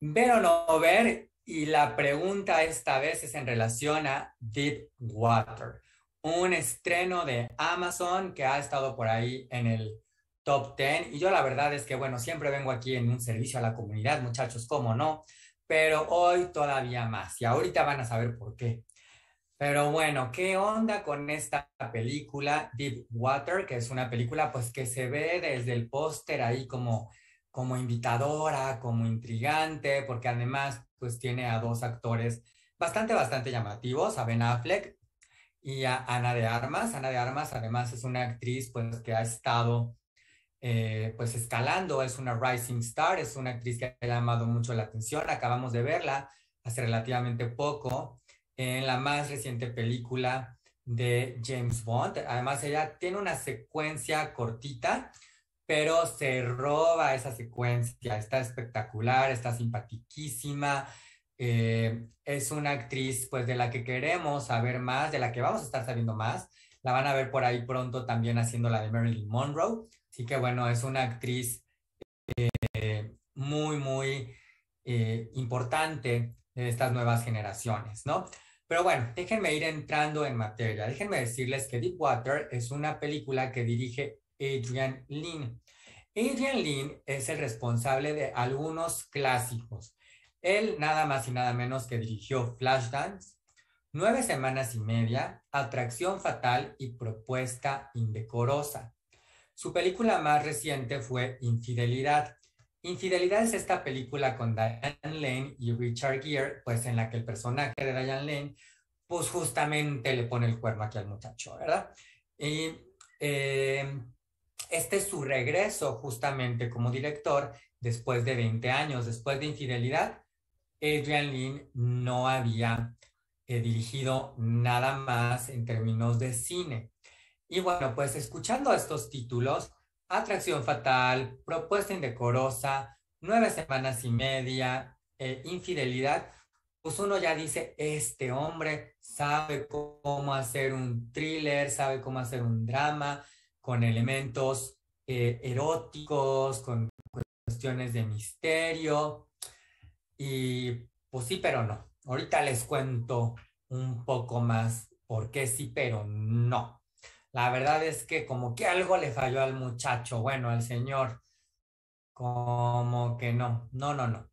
ver o no ver, y la pregunta esta vez es en relación a Deep Water, un estreno de Amazon que ha estado por ahí en el top 10. Y yo la verdad es que, bueno, siempre vengo aquí en un servicio a la comunidad, muchachos, ¿cómo no? Pero hoy todavía más. Y ahorita van a saber por qué. Pero bueno, ¿qué onda con esta película Deep Water? Que es una película pues que se ve desde el póster ahí como como invitadora, como intrigante, porque además pues tiene a dos actores bastante, bastante llamativos, a Ben Affleck y a Ana de Armas. Ana de Armas además es una actriz pues que ha estado eh, pues escalando, es una rising star, es una actriz que ha llamado mucho la atención. Acabamos de verla hace relativamente poco en la más reciente película de James Bond. Además ella tiene una secuencia cortita pero se roba esa secuencia, está espectacular, está simpatiquísima, eh, es una actriz pues de la que queremos saber más, de la que vamos a estar sabiendo más, la van a ver por ahí pronto también haciendo la de Marilyn Monroe, así que bueno, es una actriz eh, muy, muy eh, importante de estas nuevas generaciones, ¿no? Pero bueno, déjenme ir entrando en materia. Déjenme decirles que Deepwater es una película que dirige Adrian Lin. Adrian Lin es el responsable de algunos clásicos. Él nada más y nada menos que dirigió Flashdance, Nueve Semanas y Media, Atracción Fatal y Propuesta Indecorosa. Su película más reciente fue Infidelidad. Infidelidad es esta película con Diane Lane y Richard Gere, pues en la que el personaje de Diane Lane, pues justamente le pone el cuerno aquí al muchacho, ¿verdad? Y eh, este es su regreso justamente como director después de 20 años, después de Infidelidad. Adrian Lin no había eh, dirigido nada más en términos de cine. Y bueno, pues escuchando estos títulos, Atracción Fatal, Propuesta Indecorosa, Nueve Semanas y Media, eh, Infidelidad, pues uno ya dice, este hombre sabe cómo hacer un thriller, sabe cómo hacer un drama, con elementos eh, eróticos, con cuestiones de misterio. Y pues sí, pero no. Ahorita les cuento un poco más por qué sí, pero no. La verdad es que como que algo le falló al muchacho, bueno, al señor. Como que no, no, no, no.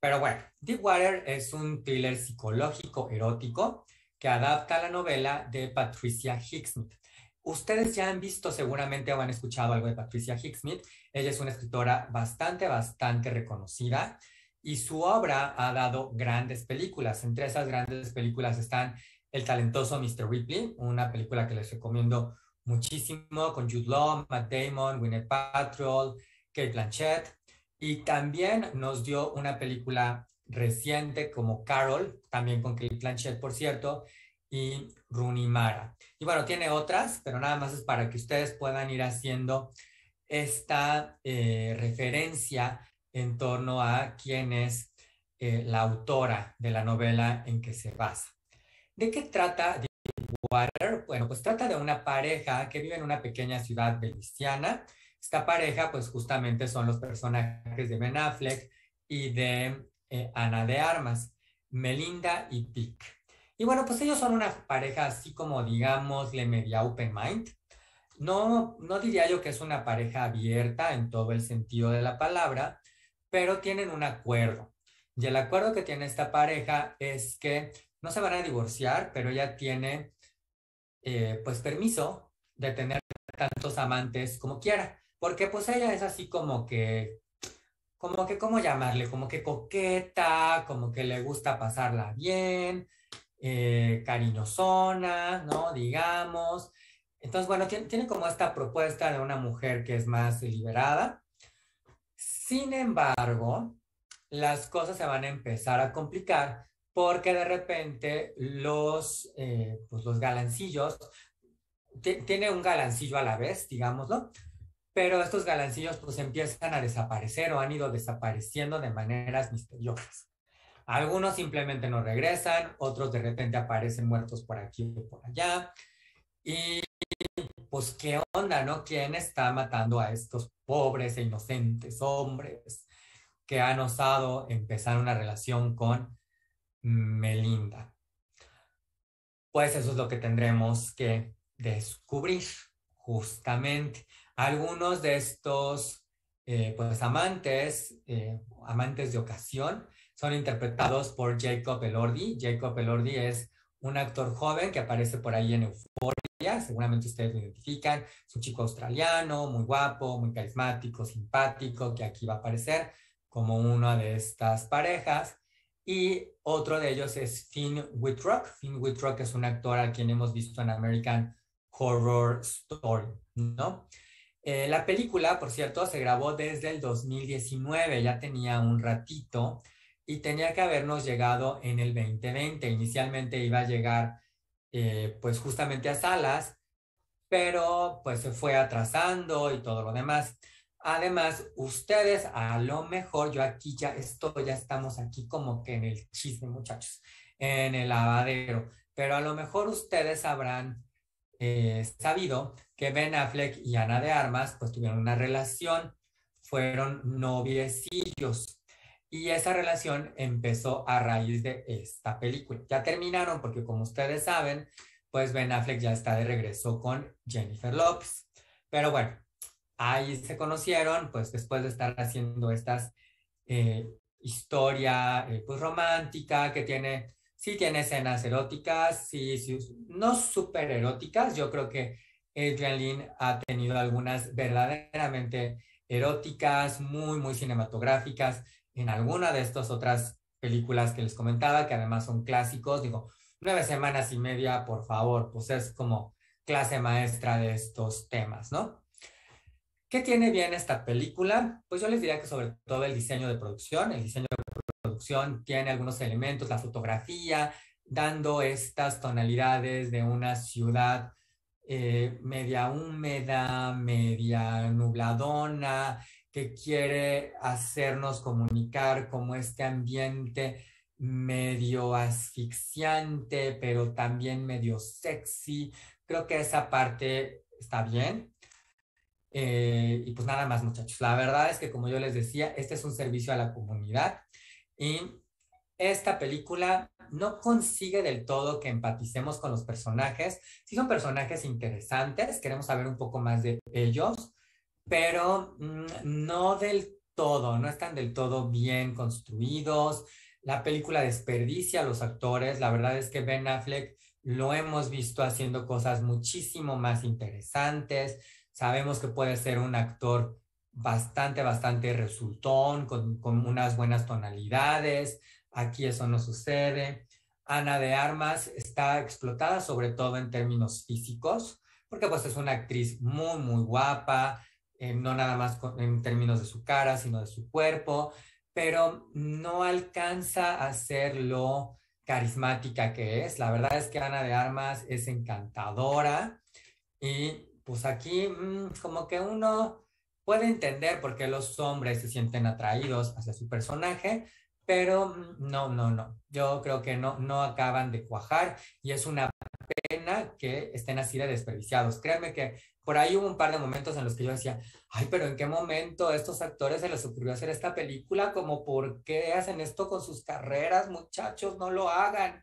Pero bueno, Deepwater es un thriller psicológico erótico que adapta la novela de Patricia Hicksmith. Ustedes ya han visto seguramente o han escuchado algo de Patricia Hicksmith. Ella es una escritora bastante, bastante reconocida y su obra ha dado grandes películas. Entre esas grandes películas están El talentoso Mr. Ripley, una película que les recomiendo muchísimo con Jude Law, Matt Damon, Gwyneth Paltrow, Kate Blanchett. Y también nos dio una película reciente como Carol, también con Kate Blanchett, por cierto, y Rooney Mara. Y bueno, tiene otras, pero nada más es para que ustedes puedan ir haciendo esta eh, referencia en torno a quién es eh, la autora de la novela en que se basa. ¿De qué trata Water? Bueno, pues trata de una pareja que vive en una pequeña ciudad beliciana. Esta pareja, pues justamente son los personajes de Ben Affleck y de eh, Ana de Armas, Melinda y Pick. Y bueno, pues ellos son una pareja así como, digamos, le media open mind. No, no diría yo que es una pareja abierta en todo el sentido de la palabra, pero tienen un acuerdo. Y el acuerdo que tiene esta pareja es que no se van a divorciar, pero ella tiene eh, pues permiso de tener tantos amantes como quiera, porque pues ella es así como que, como que, ¿cómo llamarle? Como que coqueta, como que le gusta pasarla bien, eh, cariñosona, ¿no? Digamos. Entonces, bueno, tiene, como esta propuesta de una mujer que es más liberada. Sin embargo, las cosas se van a empezar a complicar porque de repente los, eh, pues los galancillos, tiene un galancillo a la vez, digámoslo, pero estos galancillos pues empiezan a desaparecer o han ido desapareciendo de maneras misteriosas. Algunos simplemente no regresan, otros de repente aparecen muertos por aquí o por allá. Y pues, ¿qué onda, no? ¿Quién está matando a estos pobres e inocentes hombres? que han osado empezar una relación con Melinda. Pues eso es lo que tendremos que descubrir justamente. Algunos de estos eh, pues amantes, eh, amantes de ocasión, son interpretados por Jacob Elordi. Jacob Elordi es un actor joven que aparece por ahí en Euphoria, seguramente ustedes lo identifican, es un chico australiano, muy guapo, muy carismático, simpático, que aquí va a aparecer como una de estas parejas. Y otro de ellos es Finn Wittrock. Finn Wittrock es un actor al quien hemos visto en American Horror Story, ¿no? Eh, la película, por cierto, se grabó desde el 2019, ya tenía un ratito y tenía que habernos llegado en el 2020. Inicialmente iba a llegar eh, pues justamente a salas, pero pues se fue atrasando y todo lo demás. Además, ustedes a lo mejor, yo aquí ya estoy, ya estamos aquí como que en el chisme, muchachos, en el lavadero, pero a lo mejor ustedes habrán eh, sabido que Ben Affleck y Ana de Armas pues tuvieron una relación, fueron noviecillos. Y esa relación empezó a raíz de esta película. Ya terminaron porque como ustedes saben, pues Ben Affleck ya está de regreso con Jennifer Lopez. Pero bueno, ahí se conocieron, pues después de estar haciendo estas eh, historia eh, pues romántica que tiene, sí tiene escenas eróticas, sí, sí, no súper eróticas, yo creo que Adrian Lynn ha tenido algunas verdaderamente eróticas, muy, muy cinematográficas, en alguna de estas otras películas que les comentaba, que además son clásicos, digo, nueve semanas y media, por favor, pues es como clase maestra de estos temas, ¿no? ¿Qué tiene bien esta película? Pues yo les diría que sobre todo el diseño de producción, el diseño de producción tiene algunos elementos, la fotografía, dando estas tonalidades de una ciudad eh, media húmeda, media nubladona, que quiere hacernos comunicar como este ambiente medio asfixiante, pero también medio sexy. Creo que esa parte está bien. Eh, y pues nada más, muchachos. La verdad es que, como yo les decía, este es un servicio a la comunidad y esta película no consigue del todo que empaticemos con los personajes. Sí son personajes interesantes, queremos saber un poco más de ellos, pero mm, no del todo, no están del todo bien construidos. La película desperdicia a los actores. La verdad es que Ben Affleck lo hemos visto haciendo cosas muchísimo más interesantes. Sabemos que puede ser un actor bastante, bastante resultón, con, con unas buenas tonalidades. Aquí eso no sucede. Ana de Armas está explotada sobre todo en términos físicos, porque pues es una actriz muy, muy guapa, eh, no nada más en términos de su cara, sino de su cuerpo, pero no alcanza a ser lo carismática que es. La verdad es que Ana de Armas es encantadora y pues aquí mm, como que uno puede entender por qué los hombres se sienten atraídos hacia su personaje, pero mm, no, no, no. Yo creo que no, no acaban de cuajar y es una pena que estén así de desperdiciados. Créanme que por ahí hubo un par de momentos en los que yo decía, ay, pero ¿en qué momento a estos actores se les ocurrió hacer esta película? Como, ¿por qué hacen esto con sus carreras, muchachos? No lo hagan.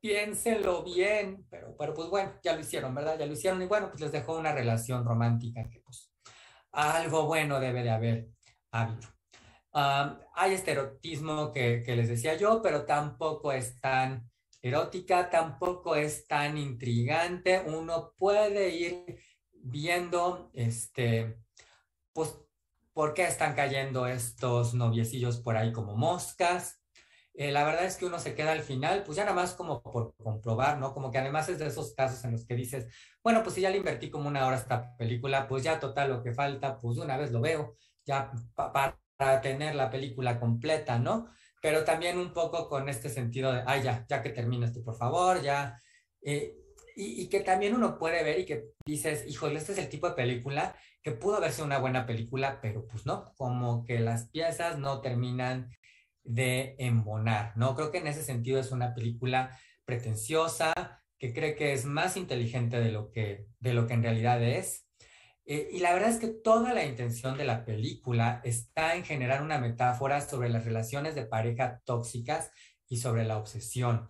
Piénsenlo bien, pero, pero pues bueno, ya lo hicieron, ¿verdad? Ya lo hicieron y bueno, pues les dejó una relación romántica que pues algo bueno debe de haber habido. hay este erotismo que, que les decía yo, pero tampoco es tan erótica, tampoco es tan intrigante. Uno puede ir viendo, este, pues, por qué están cayendo estos noviecillos por ahí como moscas. Eh, la verdad es que uno se queda al final, pues ya nada más como por comprobar, ¿no? Como que además es de esos casos en los que dices, bueno, pues si ya le invertí como una hora esta película, pues ya total lo que falta, pues de una vez lo veo, ya para tener la película completa, ¿no? Pero también un poco con este sentido de, ay, ya, ya que termine esto, por favor, ya. Eh, y, que también uno puede ver y que dices, híjole, este es el tipo de película que pudo haber sido una buena película, pero pues no, como que las piezas no terminan de embonar, ¿no? Creo que en ese sentido es una película pretenciosa, que cree que es más inteligente de lo que, de lo que en realidad es. Eh, y la verdad es que toda la intención de la película está en generar una metáfora sobre las relaciones de pareja tóxicas y sobre la obsesión.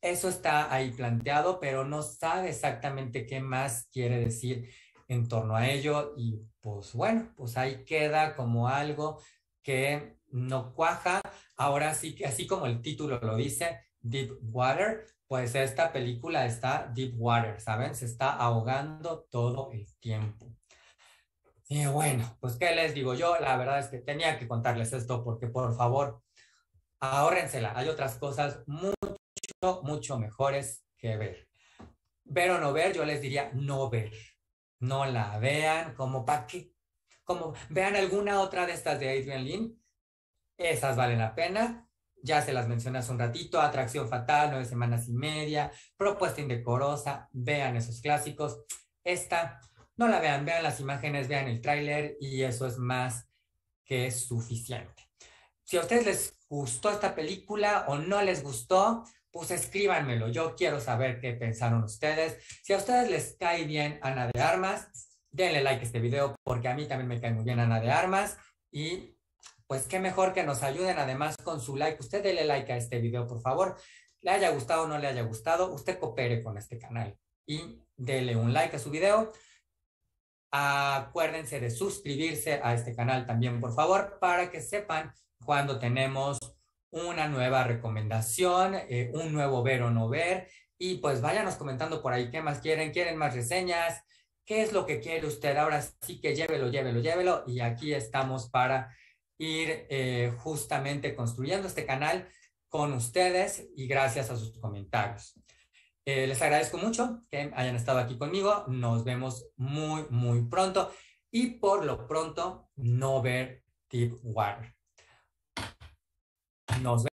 Eso está ahí planteado, pero no sabe exactamente qué más quiere decir en torno a ello y pues bueno, pues ahí queda como algo que no cuaja. Ahora sí que así como el título lo dice, Deep Water, pues esta película está Deep Water, ¿saben? Se está ahogando todo el tiempo. Y bueno, pues qué les digo yo, la verdad es que tenía que contarles esto porque por favor, ahórrensela. Hay otras cosas mucho, mucho mejores que ver. Ver o no ver, yo les diría no ver. No la vean, como para qué. Como vean alguna otra de estas de Adrian Lynn. Esas valen la pena. Ya se las mencioné hace un ratito. Atracción fatal, nueve semanas y media. Propuesta indecorosa. Vean esos clásicos. Esta no la vean, vean las imágenes, vean el tráiler y eso es más que suficiente. Si a ustedes les gustó esta película o no les gustó, pues escríbanmelo. Yo quiero saber qué pensaron ustedes. Si a ustedes les cae bien Ana de Armas, denle like a este video porque a mí también me cae muy bien Ana de Armas y pues qué mejor que nos ayuden además con su like. Usted denle like a este video, por favor. Le haya gustado o no le haya gustado, usted coopere con este canal y dele un like a su video. Acuérdense de suscribirse a este canal también, por favor, para que sepan cuando tenemos una nueva recomendación, eh, un nuevo ver o no ver. Y pues váyanos comentando por ahí qué más quieren, quieren más reseñas, qué es lo que quiere usted. Ahora sí que llévelo, llévelo, llévelo. Y aquí estamos para ir eh, justamente construyendo este canal con ustedes y gracias a sus comentarios. Eh, les agradezco mucho que hayan estado aquí conmigo. Nos vemos muy, muy pronto. Y por lo pronto, no ver Deep Water. Nos vemos.